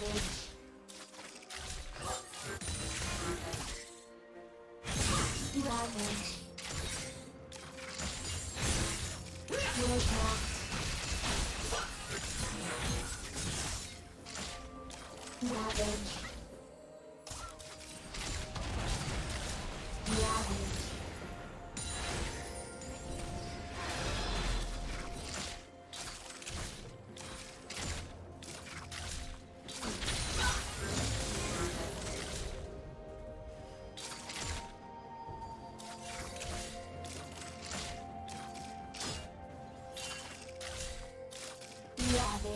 Ravage. Ravage.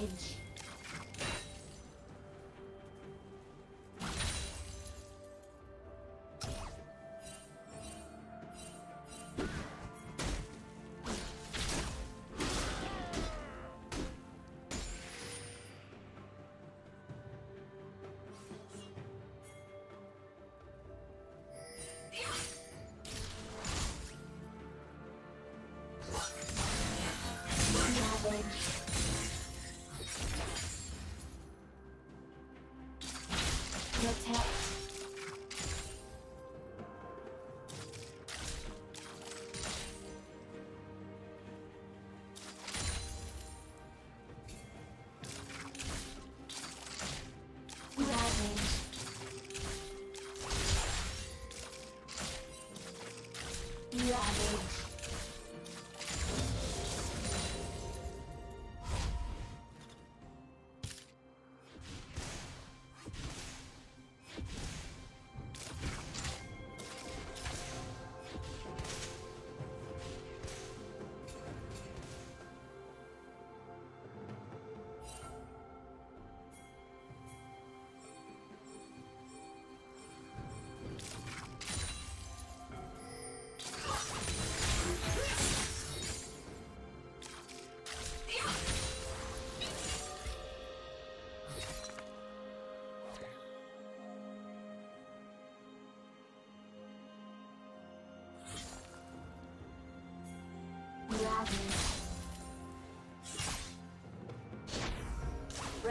Ravage. Ravage. Protect. Ravage.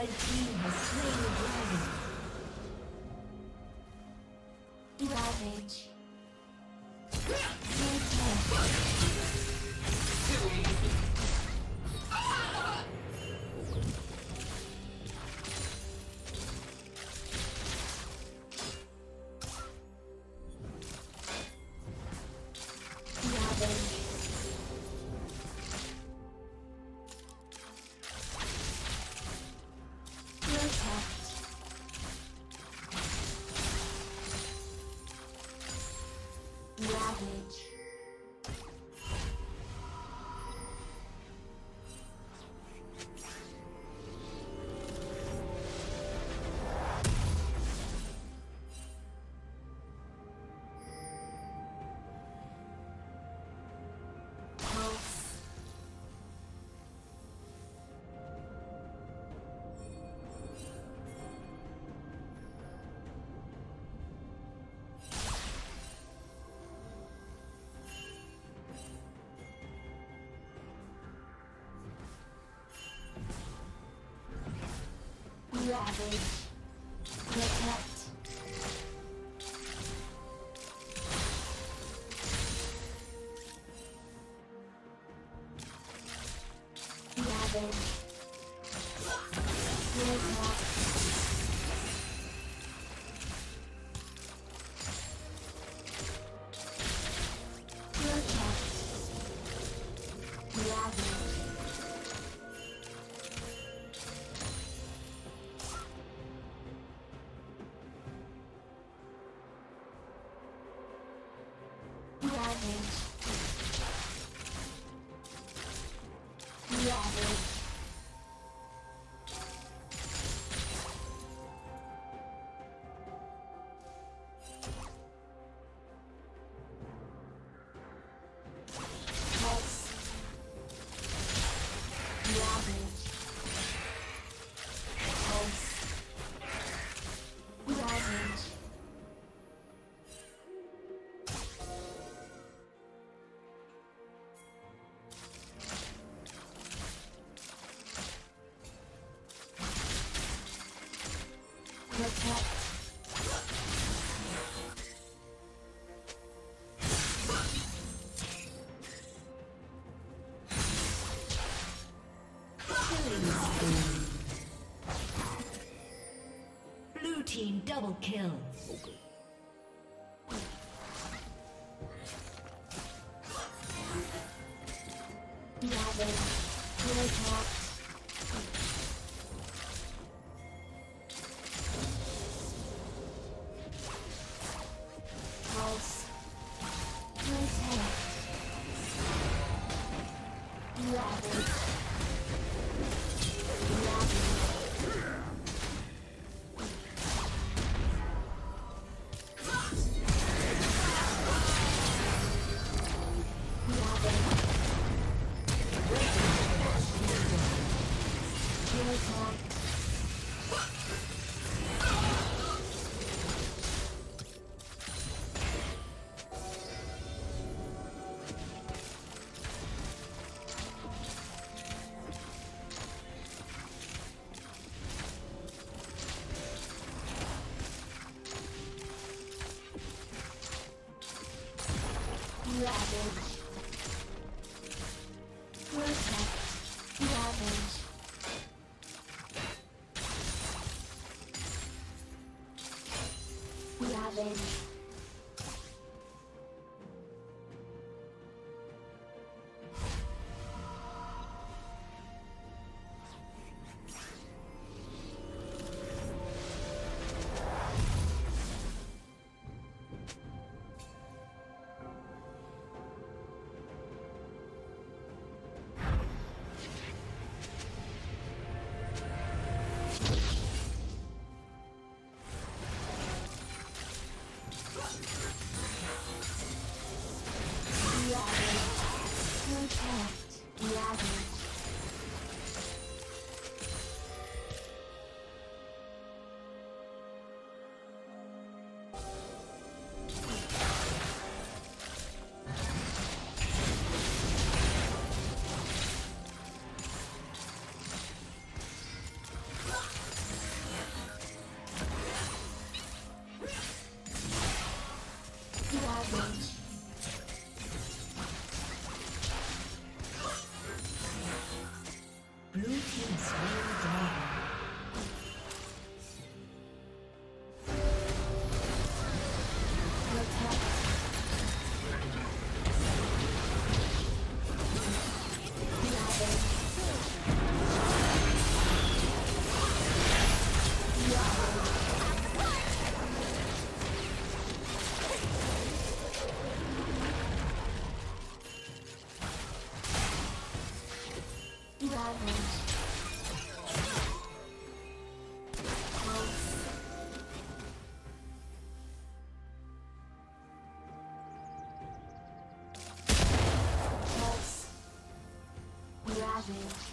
Red team Ravage. Team double kill. Ravage. Ravage.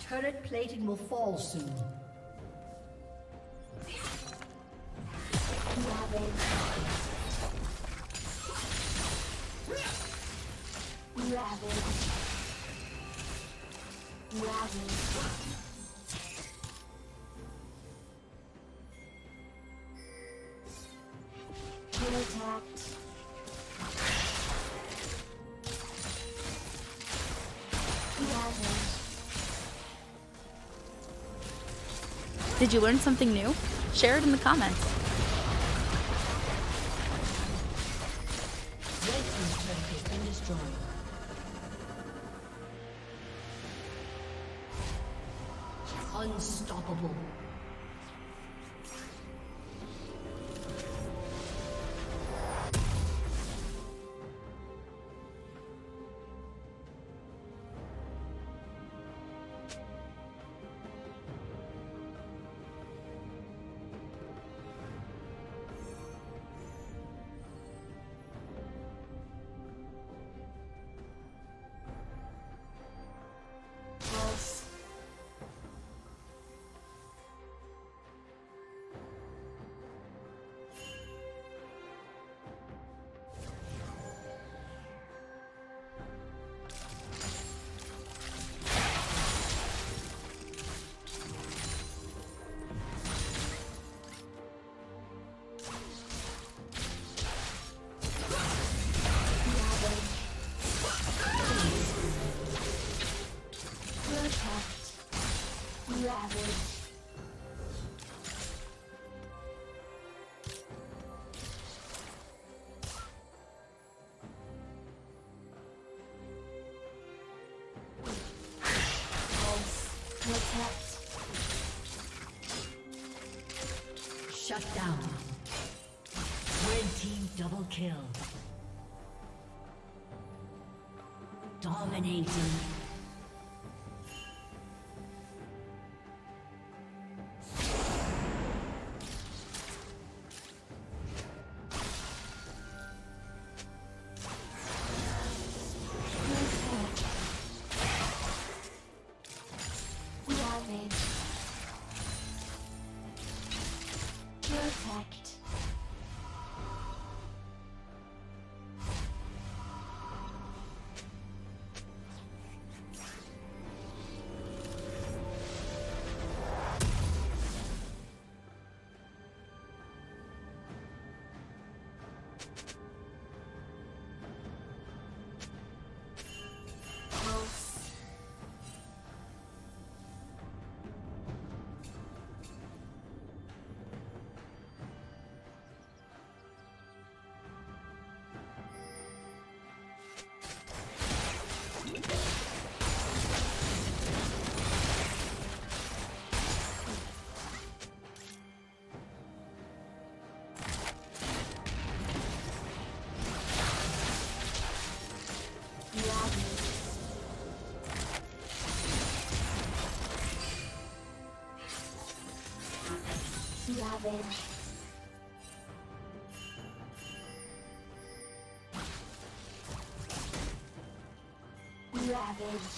Turret plating will fall soon. Ravage. Ravage. Ravage. Did you learn something new? Share it in the comments. Unstoppable. Dominating. Ravage. Ravage.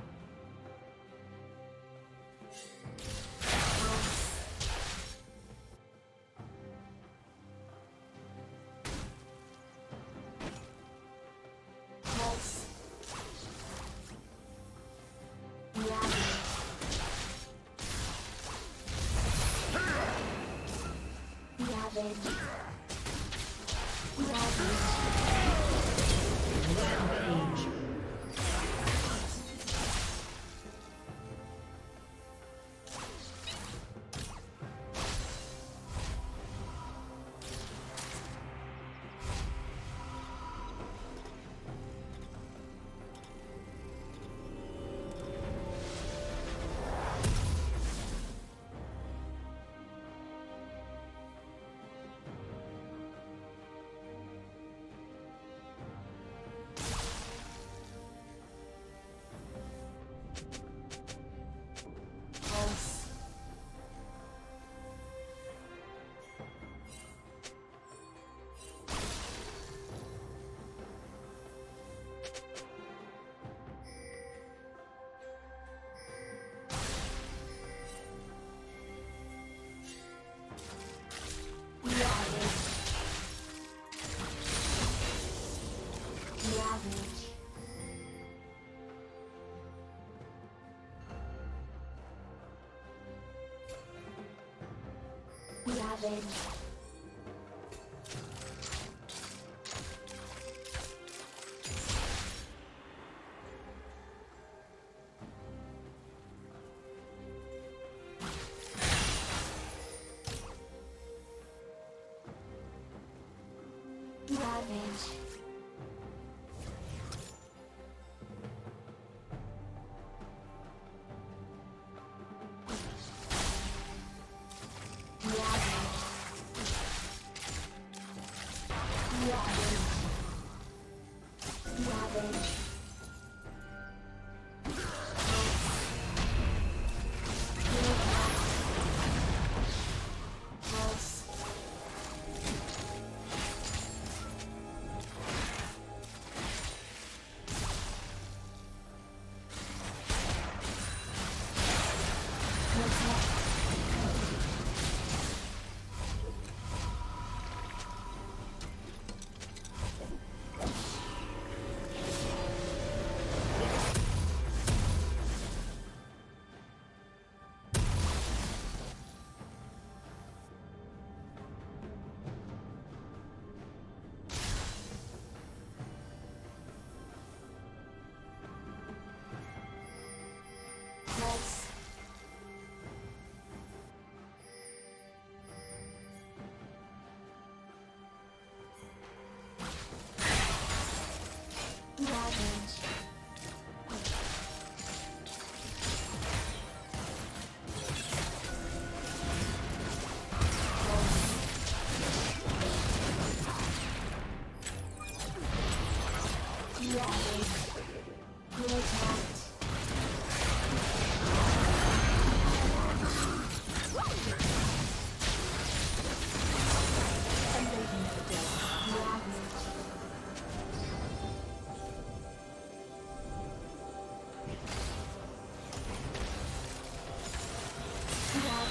Ravage. Ravage. Yeah.